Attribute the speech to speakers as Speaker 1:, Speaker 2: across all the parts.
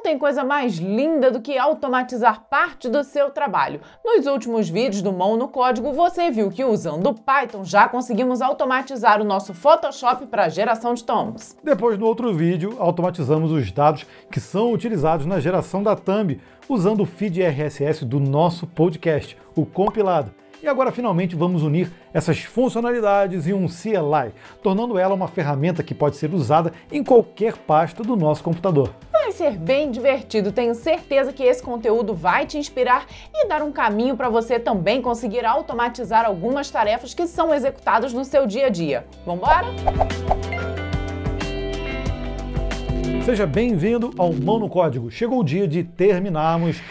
Speaker 1: Não tem coisa mais linda do que automatizar parte do seu trabalho. Nos últimos vídeos do Mão no Código, você viu que usando Python já conseguimos automatizar o nosso Photoshop para geração de tomos.
Speaker 2: Depois, no outro vídeo, automatizamos os dados que são utilizados na geração da thumb usando o feed RSS do nosso podcast, o compilado. E agora finalmente vamos unir essas funcionalidades em um CLI, tornando ela uma ferramenta que pode ser usada em qualquer pasta do nosso computador.
Speaker 1: Vai ser bem divertido, tenho certeza que esse conteúdo vai te inspirar e dar um caminho para você também conseguir automatizar algumas tarefas que são executadas no seu dia a dia. Vambora?
Speaker 2: Seja bem-vindo ao Mão no Código. Chegou o dia de terminarmos,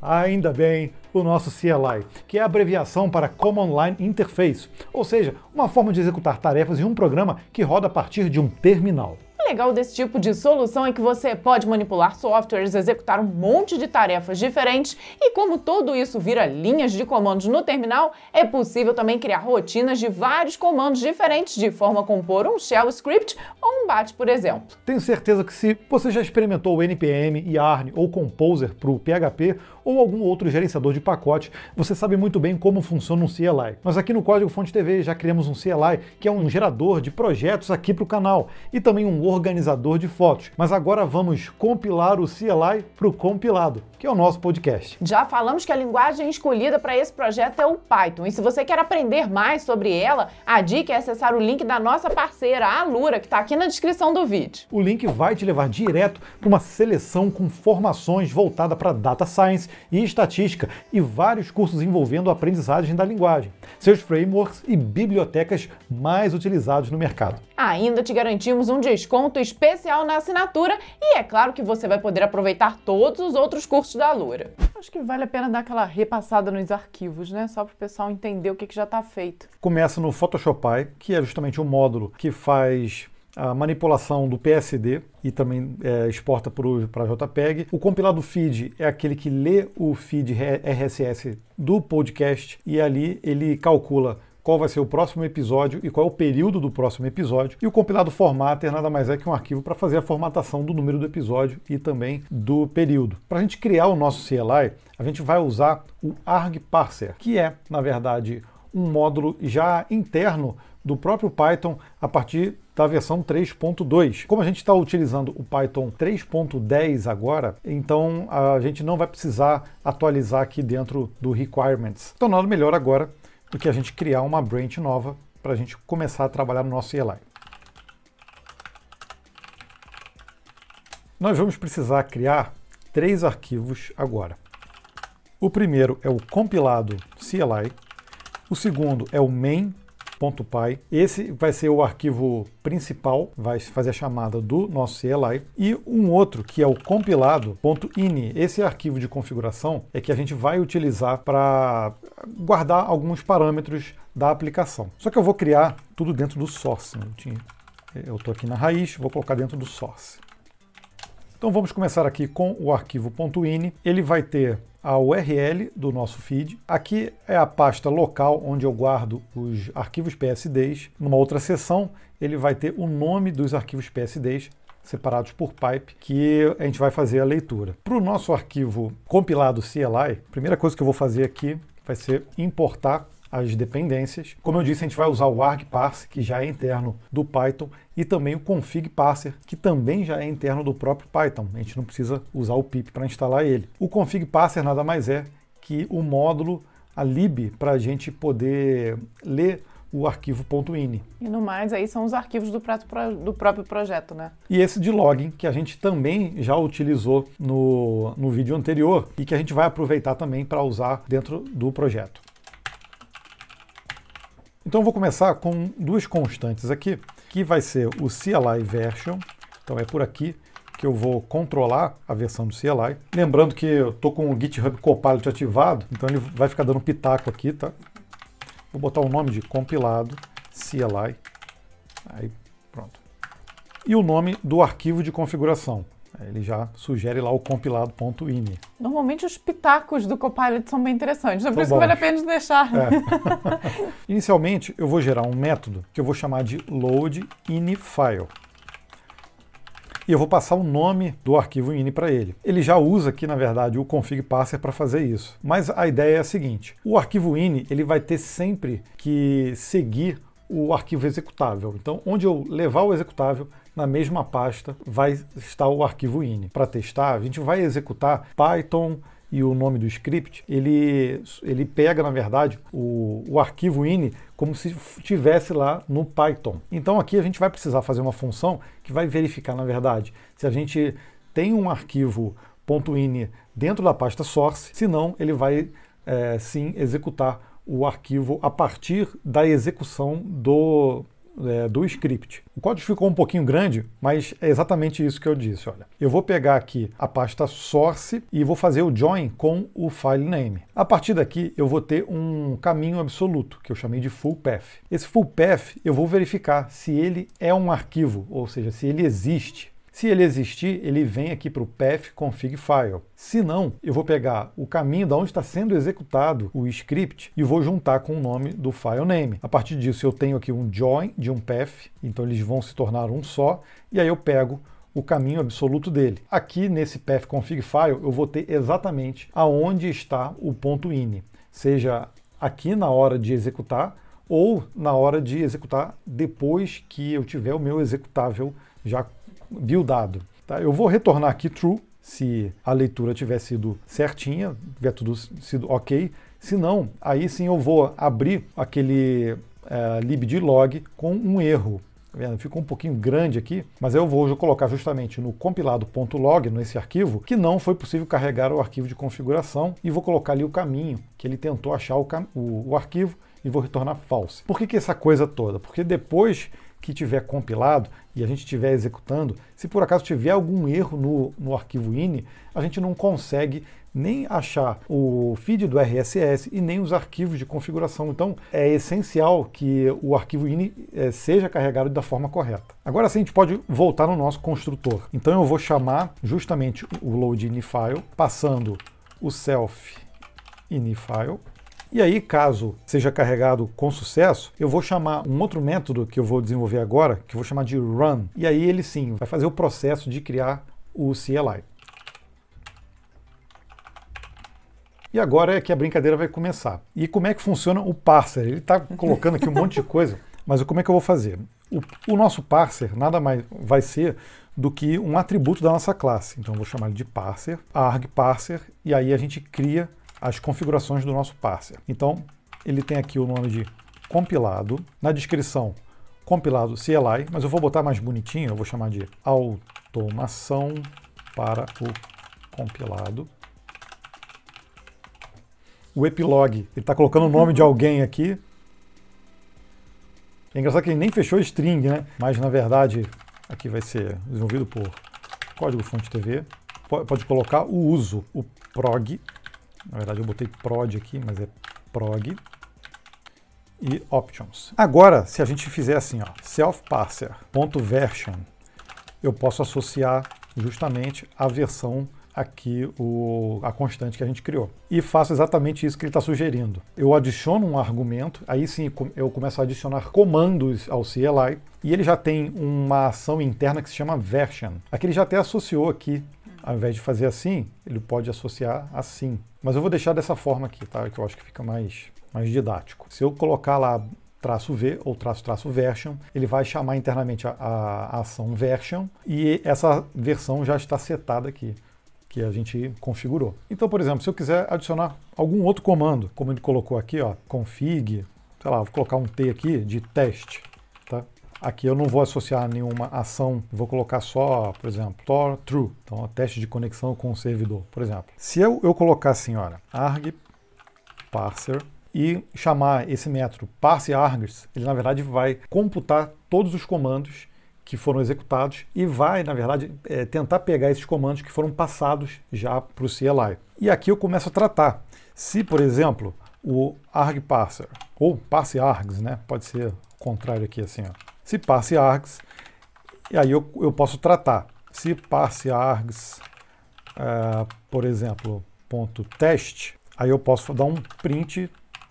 Speaker 2: ainda bem, o nosso CLI, que é a abreviação para Command Line Interface, ou seja, uma forma de executar tarefas em um programa que roda a partir de um terminal.
Speaker 1: Legal desse tipo de solução é que você pode manipular softwares, executar um monte de tarefas diferentes e como tudo isso vira linhas de comandos no terminal, é possível também criar rotinas de vários comandos diferentes de forma a compor um shell script ou um bat, por exemplo.
Speaker 2: Tenho certeza que se você já experimentou o NPM, Yarn ou Composer para o PHP ou algum outro gerenciador de pacote, você sabe muito bem como funciona um CLI. Mas aqui no Código Fonte TV já criamos um CLI, que é um gerador de projetos aqui para o canal, e também um organizador de fotos. Mas agora vamos compilar o CLI para o compilado, que é o nosso podcast.
Speaker 1: Já falamos que a linguagem escolhida para esse projeto é o Python, e se você quer aprender mais sobre ela, a dica é acessar o link da nossa parceira, a Alura, que está aqui na descrição do vídeo.
Speaker 2: O link vai te levar direto para uma seleção com formações voltada para Data Science e estatística e vários cursos envolvendo a aprendizagem da linguagem, seus frameworks e bibliotecas mais utilizados no mercado.
Speaker 1: Ainda te garantimos um desconto especial na assinatura e é claro que você vai poder aproveitar todos os outros cursos da Alura. Acho que vale a pena dar aquela repassada nos arquivos, né? Só para o pessoal entender o que, que já está feito.
Speaker 2: Começa no Photoshop, que é justamente o módulo que faz a manipulação do PSD e também é, exporta para JPEG. O compilado feed é aquele que lê o feed RSS do podcast e ali ele calcula qual vai ser o próximo episódio e qual é o período do próximo episódio. E o compilado formatter nada mais é que um arquivo para fazer a formatação do número do episódio e também do período. Para a gente criar o nosso CLI, a gente vai usar o argparser, que é, na verdade, um módulo já interno do próprio Python a partir da versão 3.2. Como a gente está utilizando o Python 3.10 agora, então a gente não vai precisar atualizar aqui dentro do requirements. Então nada melhor agora do que a gente criar uma branch nova para a gente começar a trabalhar no nosso CLI. Nós vamos precisar criar três arquivos agora. O primeiro é o compilado CLI, o segundo é o main .py. Esse vai ser o arquivo principal, vai fazer a chamada do nosso CLI. E um outro, que é o compilado.ini. Esse arquivo de configuração é que a gente vai utilizar para guardar alguns parâmetros da aplicação. Só que eu vou criar tudo dentro do source. Eu estou aqui na raiz, vou colocar dentro do source. Então vamos começar aqui com o arquivo .ini. Ele vai ter a URL do nosso feed. Aqui é a pasta local onde eu guardo os arquivos PSDs. Numa outra seção, ele vai ter o nome dos arquivos PSDs separados por pipe, que a gente vai fazer a leitura. Para o nosso arquivo compilado CLI, a primeira coisa que eu vou fazer aqui vai ser importar as dependências. Como eu disse, a gente vai usar o argparse, que já é interno do Python, e também o config parser, que também já é interno do próprio Python. A gente não precisa usar o pip para instalar ele. O config parser nada mais é que o módulo, a lib, para a gente poder ler o arquivo .ini.
Speaker 1: E no mais, aí são os arquivos do, do, próprio projeto, né?
Speaker 2: E esse de login, que a gente também já utilizou no, no vídeo anterior e que a gente vai aproveitar também para usar dentro do projeto. Então eu vou começar com duas constantes aqui, que vai ser o CLI version, então é por aqui que eu vou controlar a versão do CLI. Lembrando que eu estou com o GitHub Copilot ativado, então ele vai ficar dando pitaco aqui, tá? Vou botar o nome de compilado CLI, aí pronto. E o nome do arquivo de configuração. Ele já sugere lá o compilado.ini.
Speaker 1: Normalmente os pitacos do Copilot são bem interessantes, é por isso que vale a pena deixar. É.
Speaker 2: Inicialmente, eu vou gerar um método que eu vou chamar de loadInFile. e eu vou passar o nome do arquivo ini para ele. Ele já usa aqui, na verdade, o config parser para fazer isso. Mas a ideia é a seguinte: o arquivo ini ele vai ter sempre que seguir o arquivo executável. Então, onde eu levar o executável, na mesma pasta vai estar o arquivo ini. Para testar, a gente vai executar Python e o nome do script, ele, ele pega, na verdade, o, o arquivo ini como se estivesse lá no Python. Então aqui a gente vai precisar fazer uma função que vai verificar, na verdade, se a gente tem um arquivo .ini dentro da pasta source, senão ele vai é, sim executar o arquivo a partir da execução do, é, do script. O código ficou um pouquinho grande, mas é exatamente isso que eu disse. Olha, eu vou pegar aqui a pasta source e vou fazer o join com o file name. A partir daqui eu vou ter um caminho absoluto, que eu chamei de full path. Esse full path eu vou verificar se ele é um arquivo, ou seja, se ele existe. Se ele existir, ele vem aqui para o path config file. Se não, eu vou pegar o caminho da onde está sendo executado o script e vou juntar com o nome do file name. A partir disso, eu tenho aqui um join de um path, então eles vão se tornar um só, e aí eu pego o caminho absoluto dele. Aqui nesse path config file, eu vou ter exatamente aonde está o ponto .ini, seja aqui na hora de executar ou na hora de executar depois que eu tiver o meu executável já buildado. Tá? Eu vou retornar aqui true, se a leitura tiver sido certinha, tiver tudo sido ok. Se não, aí sim eu vou abrir aquele é, com um erro. Tá Ficou um pouquinho grande aqui, mas eu vou colocar justamente no compilado.log, nesse arquivo, que não foi possível carregar o arquivo de configuração e vou colocar ali o caminho que ele tentou achar o, o, o arquivo e vou retornar false. Por que, que essa coisa toda? Porque depois que tiver compilado e a gente estiver executando, se por acaso tiver algum erro no, no arquivo ini, a gente não consegue nem achar o feed do RSS e nem os arquivos de configuração. Então é essencial que o arquivo ini é, seja carregado da forma correta. Agora sim a gente pode voltar no nosso construtor. Então eu vou chamar justamente o load ini file, passando o self ini file e aí, caso seja carregado com sucesso, eu vou chamar um outro método que eu vou desenvolver agora, que eu vou chamar de run. E aí ele sim vai fazer o processo de criar o CLI. E agora é que a brincadeira vai começar. E como é que funciona o parser? Ele está colocando aqui um monte de coisa, mas como é que eu vou fazer? O, o, nosso parser nada mais vai ser do que um atributo da nossa classe. Então eu vou chamar ele de parser, arg parser, e aí a gente cria as configurações do nosso parser. Então, ele tem aqui o nome de compilado. Na descrição, compilado CLI, mas eu vou botar mais bonitinho, eu vou chamar de automação para o compilado. O epilogue, ele está colocando o nome de alguém aqui. É engraçado que ele nem fechou string, né? Mas na verdade, aqui vai ser desenvolvido por código fonte TV. Pode colocar o uso, o prog na verdade eu botei prod aqui, mas é prog. E options. Agora, se a gente fizer assim, ó, self-parser.version, eu posso associar justamente a versão aqui o, a constante que a gente criou. E faço exatamente isso que ele está sugerindo. Eu adiciono um argumento, aí sim eu começo a adicionar comandos ao CLI, e ele já tem uma ação interna que se chama version. Aqui ele já até associou aqui ao invés de fazer assim, ele pode associar assim. Mas eu vou deixar dessa forma aqui, tá? Que eu acho que fica mais, mais didático. Se eu colocar lá traço V ou traço traço version, ele vai chamar internamente a, a, a ação version e essa versão já está setada aqui que a gente configurou. Então, por exemplo, se eu quiser adicionar algum outro comando, como ele colocou aqui, ó, config, sei lá, vou colocar um T aqui de teste? Aqui eu não vou associar nenhuma ação, vou colocar só, por exemplo, Tor true, então teste de conexão com o servidor, por exemplo. Se eu, eu colocar assim, olha, arg parser e chamar esse método parseArgs, ele na verdade vai computar todos os comandos que foram executados e vai, na verdade, é, tentar pegar esses comandos que foram passados já para o CLI. E aqui eu começo a tratar. Se, por exemplo, o argparser, ou parseArgs, né, pode ser o contrário aqui assim, ó, se passe args, e aí eu, eu posso tratar. Se passe args, é, por exemplo, ponto teste, aí eu posso dar um print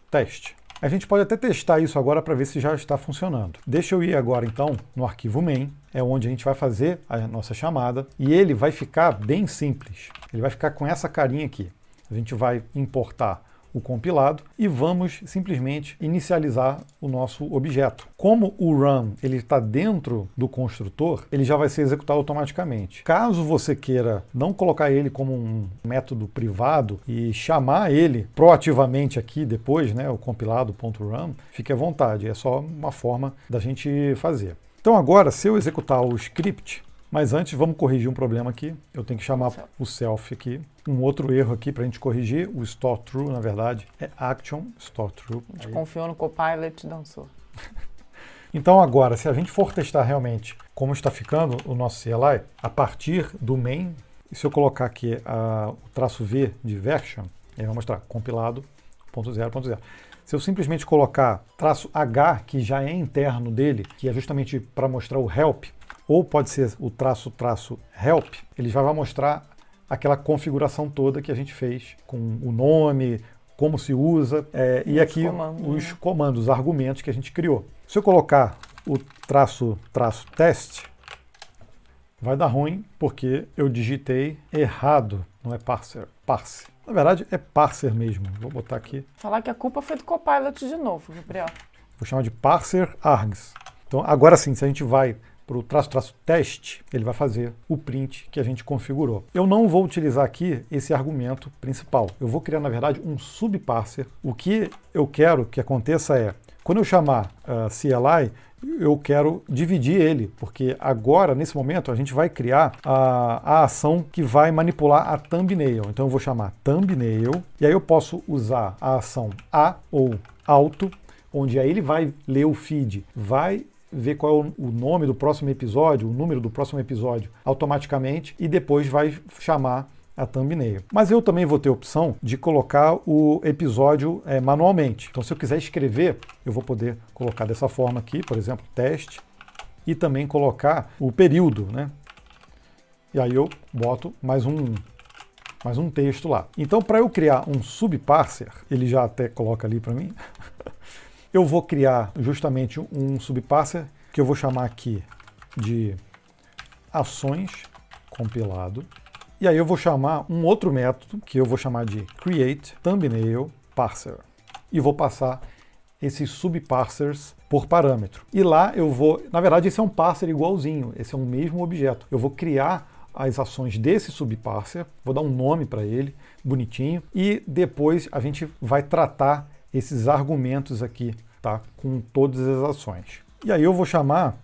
Speaker 2: teste. A gente pode até testar isso agora para ver se já está funcionando. Deixa eu ir agora então no arquivo main, é onde a gente vai fazer a nossa chamada e ele vai ficar bem simples. Ele vai ficar com essa carinha aqui. A gente vai importar o compilado e vamos simplesmente inicializar o nosso objeto. Como o run ele está dentro do construtor, ele já vai ser executado automaticamente. Caso você queira não colocar ele como um método privado e chamar ele proativamente aqui depois, né, o compilado.run, fique à vontade, é só uma forma da gente fazer. Então agora, se eu executar o script, mas antes, vamos corrigir um problema aqui. Eu tenho que chamar o self aqui. Um outro erro aqui para a gente corrigir, o store true, na verdade, é action store true.
Speaker 1: A gente confiou no Copilot, dançou.
Speaker 2: então agora, se a gente for testar realmente como está ficando o nosso CLI, a partir do main, se eu colocar aqui o traço V de version, ele vai mostrar compilado, ponto zero, ponto zero. Se eu simplesmente colocar traço H, que já é interno dele, que é justamente para mostrar o help, ou pode ser o traço traço help, ele já vai mostrar aquela configuração toda que a gente fez com o nome, como se usa é, e aqui comandos, os né? comandos, os argumentos que a gente criou. Se eu colocar o traço traço teste, vai dar ruim porque eu digitei errado, não é parser, parse. Na verdade é parser mesmo. Vou botar aqui.
Speaker 1: Falar que a culpa foi do Copilot de novo, Gabriel.
Speaker 2: Vou chamar de parser args. Então agora sim, se a gente vai para o traço traço teste, ele vai fazer o print que a gente configurou. Eu não vou utilizar aqui esse argumento principal. Eu vou criar, na verdade, um subparser. O que eu quero que aconteça é, quando eu chamar uh, CLI, eu quero dividir ele, porque agora, nesse momento, a gente vai criar a, a ação que vai manipular a thumbnail. Então eu vou chamar thumbnail, e aí eu posso usar a ação A ou auto, onde aí ele vai ler o feed, vai ver qual é o nome do próximo episódio, o número do próximo episódio automaticamente e depois vai chamar a thumbnail. Mas eu também vou ter a opção de colocar o episódio é, manualmente. Então, se eu quiser escrever, eu vou poder colocar dessa forma aqui, por exemplo, teste, e também colocar o período, né? E aí eu boto mais um mais um texto lá. Então, para eu criar um subparser, ele já até coloca ali para mim. eu vou criar justamente um subparser que eu vou chamar aqui de ações compilado. E aí eu vou chamar um outro método que eu vou chamar de create thumbnail parser. E vou passar esses subparsers por parâmetro. E lá eu vou, na verdade esse é um parser igualzinho, esse é o mesmo objeto. Eu vou criar as ações desse subparser, vou dar um nome para ele, bonitinho, e depois a gente vai tratar esses argumentos aqui, tá? Com todas as ações. E aí eu vou chamar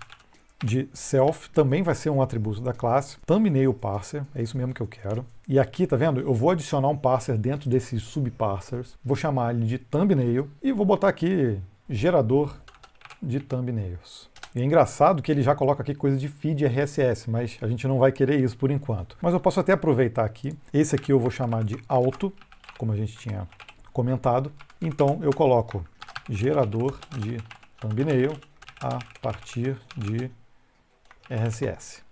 Speaker 2: de self, também vai ser um atributo da classe, thumbnail parser, é isso mesmo que eu quero. E aqui, tá vendo? Eu vou adicionar um parser dentro desses subparsers, vou chamar ele de thumbnail e vou botar aqui gerador de thumbnails. E é engraçado que ele já coloca aqui coisa de feed RSS, mas a gente não vai querer isso por enquanto. Mas eu posso até aproveitar aqui. Esse aqui eu vou chamar de auto, como a gente tinha comentado. Então eu coloco gerador de thumbnail a partir de RSS.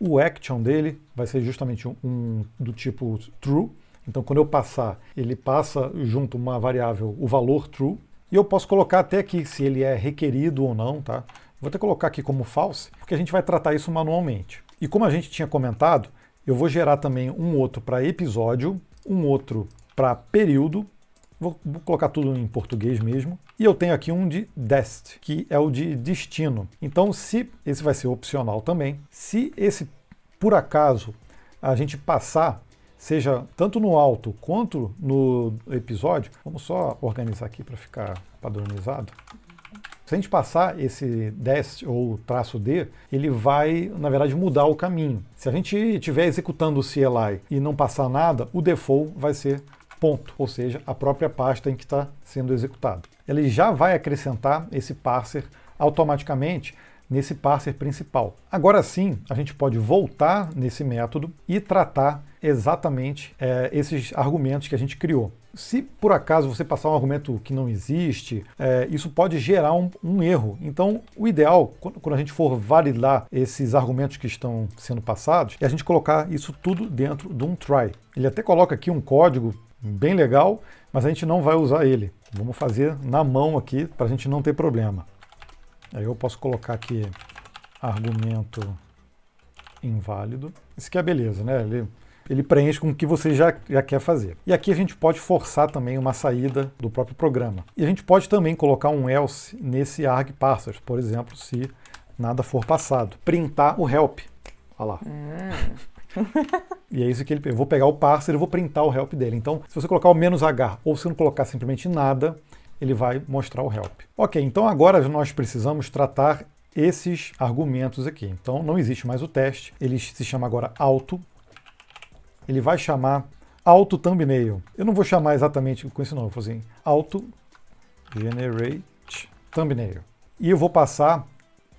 Speaker 2: O action dele vai ser justamente um, um, do tipo true. Então, quando eu passar, ele passa junto uma variável, o valor true. E eu posso colocar até aqui se ele é requerido ou não, tá? Vou até colocar aqui como false, porque a gente vai tratar isso manualmente. E como a gente tinha comentado, eu vou gerar também um outro para episódio, um outro para período Vou, colocar tudo em português mesmo. E eu tenho aqui um de dest, que é o de destino. Então, se esse vai ser opcional também, se esse por acaso a gente passar, seja tanto no alto quanto no episódio, vamos só organizar aqui para ficar padronizado. Se a gente passar esse dest ou traço D, ele vai, na verdade, mudar o caminho. Se a gente estiver executando o CLI e não passar nada, o default vai ser ponto, ou seja, a própria pasta em que está sendo executado. Ele já vai acrescentar esse parser automaticamente nesse parser principal. Agora sim, a gente pode voltar nesse método e tratar exatamente é, esses argumentos que a gente criou. Se por acaso você passar um argumento que não existe, é, isso pode gerar um, um, erro. Então, o ideal, quando, quando, a gente for validar esses argumentos que estão sendo passados, é a gente colocar isso tudo dentro de um try. Ele até coloca aqui um código bem legal, mas a gente não vai usar ele. Vamos fazer na mão aqui para a gente não ter problema. Aí eu posso colocar aqui argumento inválido. Isso aqui é beleza, né? Ele, ele preenche com o que você já, já quer fazer. E aqui a gente pode forçar também uma saída do próprio programa. E a gente pode também colocar um else nesse arg parsers, por exemplo, se nada for passado. Printar o help. Olha lá. Hum. E é isso que ele. Eu vou pegar o parser e vou printar o help dele. Então, se você colocar o menos H ou se não colocar simplesmente nada, ele vai mostrar o help. Ok, então agora nós precisamos tratar esses argumentos aqui. Então não existe mais o teste, ele se chama agora auto. Ele vai chamar auto thumbnail. Eu não vou chamar exatamente com esse nome, vou fazer auto generate thumbnail. E eu vou passar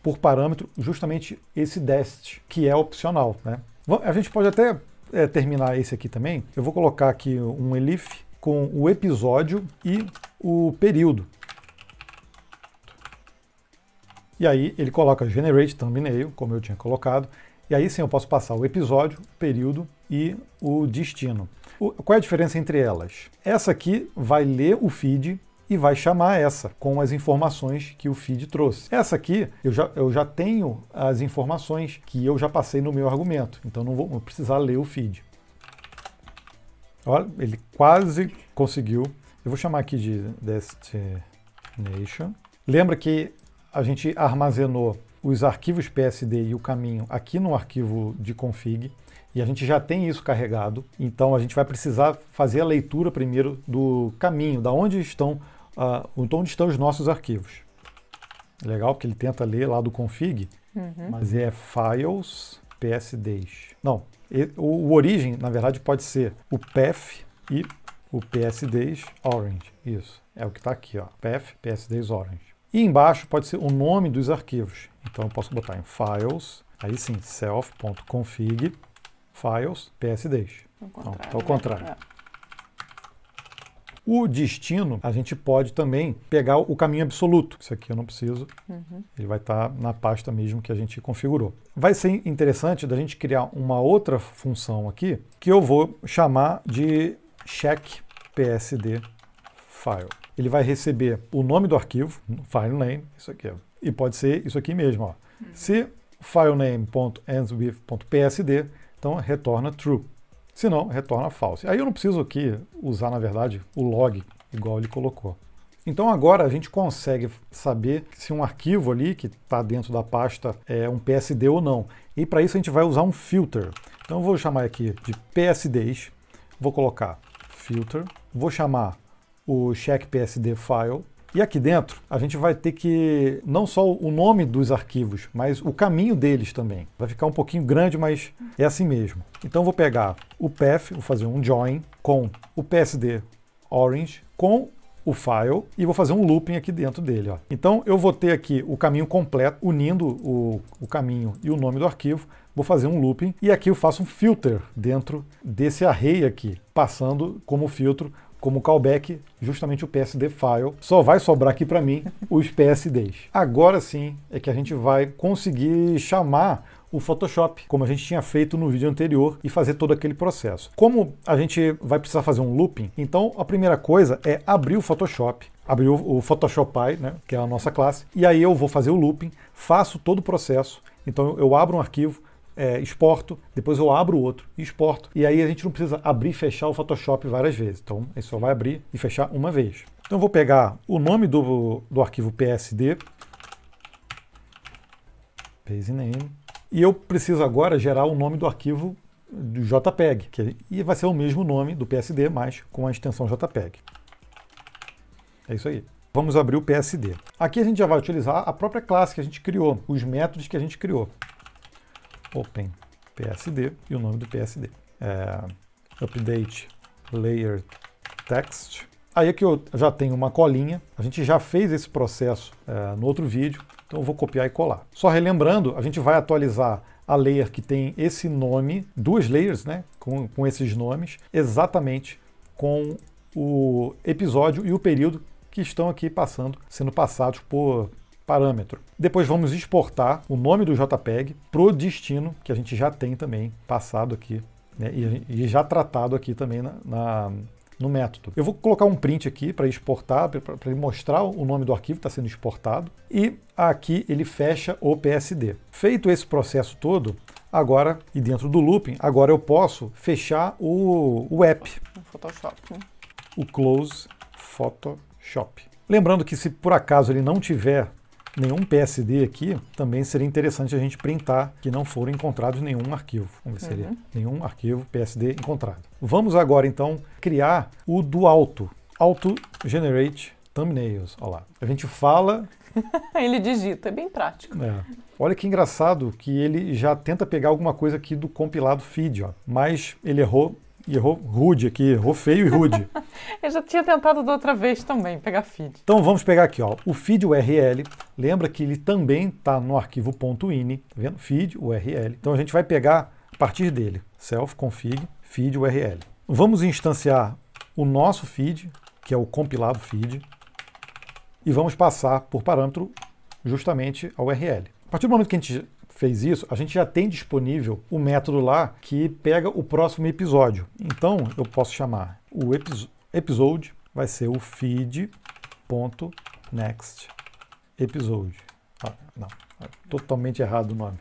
Speaker 2: por parâmetro justamente esse dest, que é opcional. Né? A gente pode até é, terminar esse aqui também. Eu vou colocar aqui um elif com o episódio e o período. E aí ele coloca generate thumbnail, como eu tinha colocado, e aí sim eu posso passar o episódio, período e o destino. O, qual é a diferença entre elas? Essa aqui vai ler o feed e vai chamar essa com as informações que o feed trouxe. Essa aqui eu já, eu já tenho as informações que eu já passei no meu argumento, então não vou, precisar ler o feed. Olha, ele quase conseguiu. Eu vou chamar aqui de destination. Lembra que a gente armazenou os arquivos PSD e o caminho aqui no arquivo de config e a gente já tem isso carregado. Então a gente vai precisar fazer a leitura primeiro do caminho, da onde estão uh, onde estão os nossos arquivos. Legal, porque ele tenta ler lá do config, uhum. mas é files PSDs. Não, o, o, origem, na verdade, pode ser o path e o PSDs orange. Isso, é o que está aqui, ó, path PSDs orange. E embaixo pode ser o nome dos arquivos. Então eu posso botar em files, aí sim, self.config, files, PSDs. Então, tá ao contrário. É. O destino, a gente pode também pegar o caminho absoluto. Isso aqui eu não preciso. Uhum. Ele vai estar tá na pasta mesmo que a gente configurou. Vai ser interessante da gente criar uma outra função aqui que eu vou chamar de check PSD file. Ele vai receber o nome do arquivo, file name, isso aqui. E pode ser isso aqui mesmo. Ó. Uhum. Se filename.endswith.psd, então retorna true. Se não, retorna false. Aí eu não preciso aqui usar, na verdade, o log, igual ele colocou. Então agora a gente consegue saber se um arquivo ali que está dentro da pasta é um PSD ou não. E para isso a gente vai usar um filter. Então eu vou chamar aqui de PSDs, vou colocar filter, vou chamar o check PSD file e aqui dentro a gente vai ter que não só o nome dos arquivos, mas o caminho deles também. Vai ficar um pouquinho grande, mas é assim mesmo. Então vou pegar o path, vou fazer um join com o PSD orange com o file e vou fazer um looping aqui dentro dele. Ó. Então eu vou ter aqui o caminho completo, unindo o, o caminho e o nome do arquivo, vou fazer um looping e aqui eu faço um filter dentro desse array aqui, passando como filtro como callback justamente o PSD file. Só vai sobrar aqui para mim os PSDs. Agora sim é que a gente vai conseguir chamar o Photoshop, como a gente tinha feito no vídeo anterior, e fazer todo aquele processo. Como a gente vai precisar fazer um looping, então a primeira coisa é abrir o Photoshop, abrir o Photoshop Py, né, que é a nossa classe, e aí eu vou fazer o looping, faço todo o processo, então eu abro um arquivo, é, exporto, depois eu abro outro e exporto. E aí a gente não precisa abrir e fechar o Photoshop várias vezes. Então, gente só vai abrir e fechar uma vez. Então, eu vou pegar o nome do, do arquivo PSD, base name, e eu preciso agora gerar o nome do arquivo do JPEG, que, e vai ser o mesmo nome do PSD, mas com a extensão JPEG. É isso aí. Vamos abrir o PSD. Aqui a gente já vai utilizar a própria classe que a gente criou, os métodos que a gente criou open PSD e o nome do PSD. É, update layer text. Aí aqui eu já tenho uma colinha, a gente já fez esse processo é, no outro vídeo, então eu vou copiar e colar. Só relembrando, a gente vai atualizar a layer que tem esse nome, duas layers né, com, com esses nomes, exatamente com o episódio e o período que estão aqui passando, sendo passados por parâmetro. Depois vamos exportar o nome do JPEG para o destino, que a gente já tem também passado aqui, né, e, e, já tratado aqui também na, na, no método. Eu vou colocar um print aqui para exportar, para ele mostrar o nome do arquivo que está sendo exportado, e aqui ele fecha o PSD. Feito esse processo todo, agora, e dentro do looping, agora eu posso fechar o, o app.
Speaker 1: O Photoshop. Né?
Speaker 2: O Close Photoshop. Lembrando que se por acaso ele não tiver nenhum PSD aqui, também seria interessante a gente printar que não foram encontrados nenhum arquivo. Vamos ver se seria uhum. nenhum arquivo PSD encontrado. Vamos agora então criar o do Auto. Auto Generate Thumbnails. Olha lá. A gente fala.
Speaker 1: ele digita, é bem prático.
Speaker 2: É. Olha que engraçado que ele já tenta pegar alguma coisa aqui do compilado feed, ó. mas ele errou e errou rude aqui, errou feio e rude.
Speaker 1: Eu já tinha tentado da outra vez também, pegar feed.
Speaker 2: Então vamos pegar aqui, ó, o feed URL. Lembra que ele também está no arquivo .ini, tá vendo? Feed URL. Então a gente vai pegar a partir dele, self config feed URL. Vamos instanciar o nosso feed, que é o compilado feed, e vamos passar por parâmetro justamente a URL. A partir do momento que a gente fez isso, a gente já tem disponível o método lá que pega o próximo episódio. Então eu posso chamar o episode, vai ser o feed.next episode. Ah, não, é totalmente errado o nome.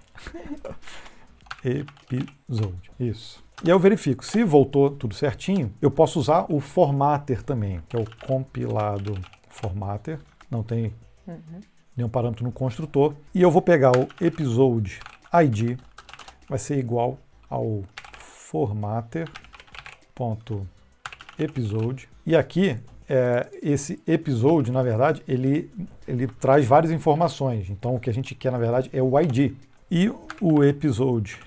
Speaker 2: episode, isso. E aí eu verifico, se voltou tudo certinho, eu posso usar o formatter também, que é o compilado formatter, não tem uhum nenhum parâmetro no construtor. E eu vou pegar o episode ID, vai ser igual ao formatter.episode. E aqui, é, esse episode, na verdade, ele, ele traz várias informações. Então, o que a gente quer, na verdade, é o ID. E o episode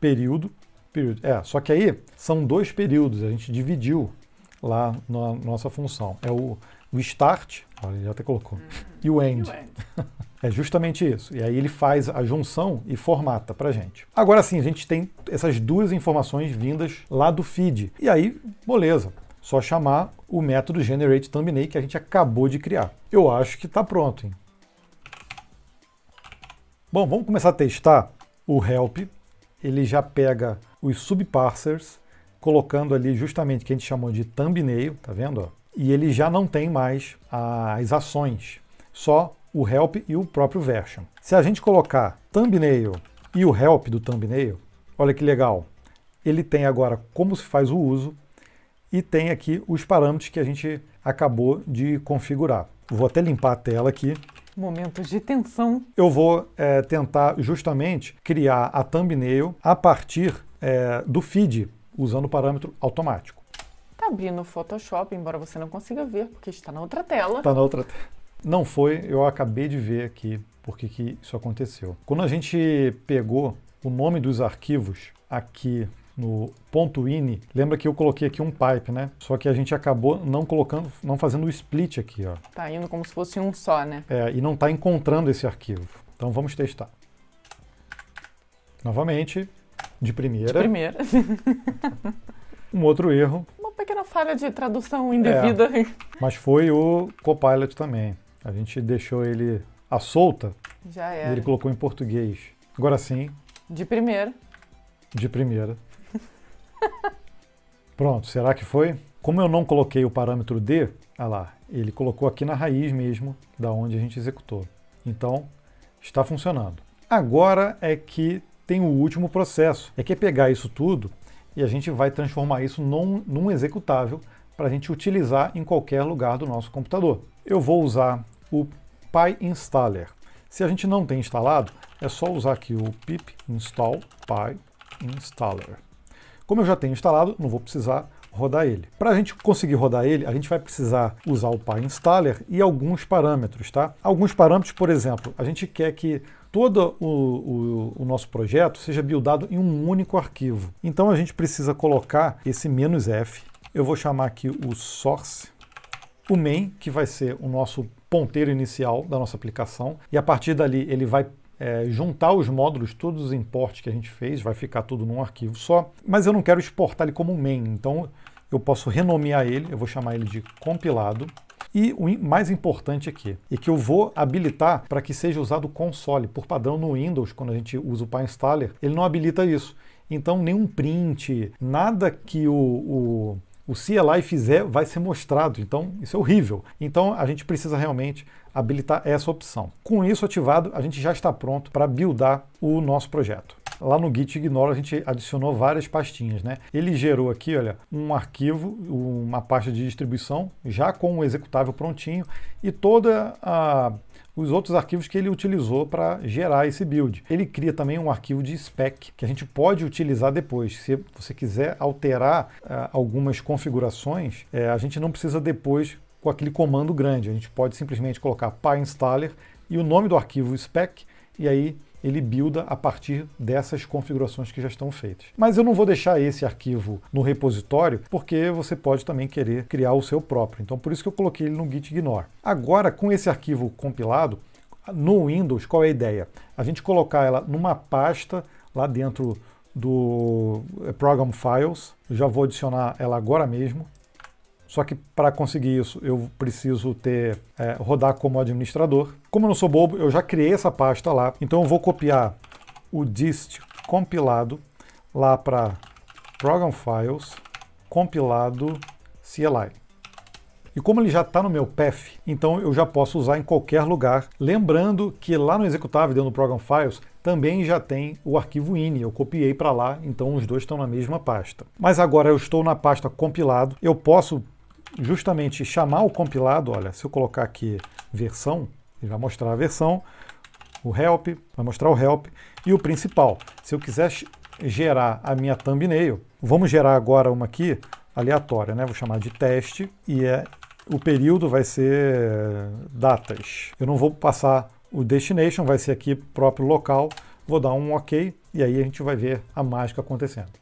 Speaker 2: período, período. É, só que aí são dois períodos, a gente dividiu lá na nossa função. É o o start, olha, ele já até colocou, e o end. é justamente isso. E aí ele faz a junção e formata para gente. Agora sim, a gente tem essas duas informações vindas lá do feed. E aí, beleza. Só chamar o método generate thumbnail que a gente acabou de criar. Eu acho que está pronto. Hein? Bom, vamos começar a testar o help. Ele já pega os subparsers, colocando ali justamente o que a gente chamou de thumbnail, tá vendo? Ó? E ele já não tem mais as ações, só o help e o próprio version. Se a gente colocar thumbnail e o help do thumbnail, olha que legal. Ele tem agora como se faz o uso e tem aqui os parâmetros que a gente acabou de configurar. Vou até limpar a tela aqui.
Speaker 1: Momentos de tensão.
Speaker 2: Eu vou é, tentar justamente criar a thumbnail a partir é, do feed, usando o parâmetro automático.
Speaker 1: Está abrindo o Photoshop, embora você não consiga ver, porque está na outra tela.
Speaker 2: Está na outra tela. Não foi, eu acabei de ver aqui porque que isso aconteceu. Quando a gente pegou o nome dos arquivos aqui no ponto .ini, lembra que eu coloquei aqui um pipe, né? Só que a gente acabou não colocando, não fazendo o split aqui, ó.
Speaker 1: Tá indo como se fosse um só, né?
Speaker 2: É, e não está encontrando esse arquivo. Então vamos testar. Novamente, de primeira. De
Speaker 1: primeira.
Speaker 2: um outro erro
Speaker 1: pequena falha de tradução indevida. É,
Speaker 2: mas foi o Copilot também. A gente deixou ele à solta.
Speaker 1: Já era.
Speaker 2: ele colocou em português. Agora sim.
Speaker 1: De primeira.
Speaker 2: De primeira. Pronto, será que foi? Como eu não coloquei o parâmetro D, olha lá, ele colocou aqui na raiz mesmo da onde a gente executou. Então, está funcionando. Agora é que tem o último processo, é que é pegar isso tudo e a gente vai transformar isso num, num executável para a gente utilizar em qualquer lugar do nosso computador. Eu vou usar o PyInstaller. Se a gente não tem instalado, é só usar aqui o pip install PyInstaller. Como eu já tenho instalado, não vou precisar rodar ele. Para a gente conseguir rodar ele, a gente vai precisar usar o PyInstaller e alguns parâmetros, tá? Alguns parâmetros, por exemplo, a gente quer que todo o, o, o, nosso projeto seja buildado em um único arquivo. Então a gente precisa colocar esse "-f". Eu vou chamar aqui o source, o main, que vai ser o nosso ponteiro inicial da nossa aplicação, e a partir dali ele vai é, juntar os módulos, todos os imports que a gente fez, vai ficar tudo num arquivo só, mas eu não quero exportar ele como main, então eu posso renomear ele, eu vou chamar ele de compilado, e o mais importante aqui é que eu vou habilitar para que seja usado console. Por padrão no Windows, quando a gente usa o PyInstaller, ele não habilita isso. Então, nenhum print, nada que o, o o CLI fizer, vai ser mostrado. Então, isso é horrível. Então, a gente precisa realmente habilitar essa opção. Com isso ativado, a gente já está pronto para buildar o nosso projeto. Lá no Git Ignore a gente adicionou várias pastinhas, né? Ele gerou aqui, olha, um arquivo, uma pasta de distribuição, já com o executável prontinho e toda a os outros arquivos que ele utilizou para gerar esse build. Ele cria também um arquivo de spec que a gente pode utilizar depois. Se você quiser alterar uh, algumas configurações, uh, a gente não precisa depois com aquele comando grande. A gente pode simplesmente colocar pyinstaller e o nome do arquivo spec e aí ele builda a partir dessas configurações que já estão feitas. Mas eu não vou deixar esse arquivo no repositório, porque você pode também querer criar o seu próprio. Então por isso que eu coloquei ele no git ignore. Agora, com esse arquivo compilado, no Windows, qual é a ideia? A gente colocar ela numa pasta lá dentro do eh, Program Files. Já vou adicionar ela agora mesmo. Só que para conseguir isso eu preciso ter é, rodar como administrador. Como eu não sou bobo, eu já criei essa pasta lá. Então eu vou copiar o dist compilado lá para Program Files, compilado CLI. E como ele já está no meu path, então eu já posso usar em qualquer lugar. Lembrando que lá no executável, dentro do Program Files, também já tem o arquivo ini. Eu copiei para lá, então os dois estão na mesma pasta. Mas agora eu estou na pasta compilado, eu posso justamente chamar o compilado, olha, se eu colocar aqui versão, ele vai mostrar a versão, o help, vai mostrar o help, e o principal. Se eu quiser gerar a minha thumbnail, vamos gerar agora uma aqui, aleatória, né? Vou chamar de teste, e é, o período vai ser datas. Eu não vou passar o destination, vai ser aqui próprio local, vou dar um OK, e aí a gente vai ver a mágica acontecendo.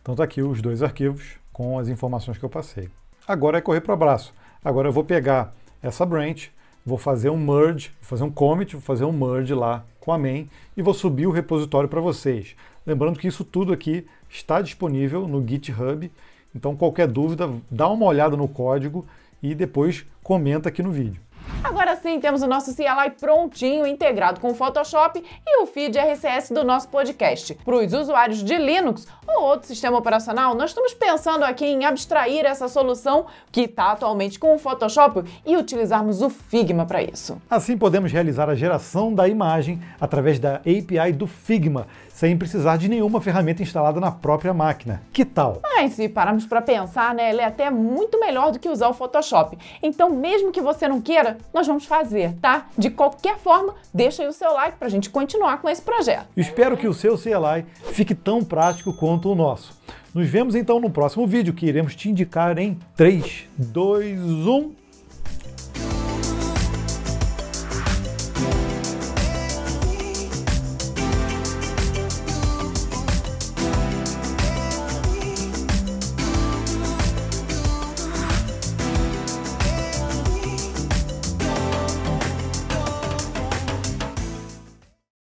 Speaker 2: Então tá aqui os dois arquivos com as informações que eu passei. Agora é correr para o abraço. Agora eu vou pegar essa branch, vou fazer um merge, vou fazer um commit, vou fazer um merge lá com a main e vou subir o repositório para vocês. Lembrando que isso tudo aqui está disponível no GitHub, então qualquer dúvida, dá uma olhada no código e depois comenta aqui no vídeo.
Speaker 1: Agora sim, temos o nosso CLI prontinho, integrado com o Photoshop e o feed RCS do nosso podcast. Para os usuários de Linux ou outro sistema operacional, nós estamos pensando aqui em abstrair essa solução que está atualmente com o Photoshop e utilizarmos o Figma para isso.
Speaker 2: Assim podemos realizar a geração da imagem através da API do Figma, sem precisar de nenhuma ferramenta instalada na própria máquina. Que tal?
Speaker 1: Mas se pararmos para pensar, né, ele é até muito melhor do que usar o Photoshop. Então, mesmo que você não queira, nós vamos fazer, tá? De qualquer forma, deixa aí o seu like para a gente continuar com esse projeto.
Speaker 2: Espero que o seu CLI fique tão prático quanto o nosso. Nos vemos então no próximo vídeo que iremos te indicar em 3, 2, 1.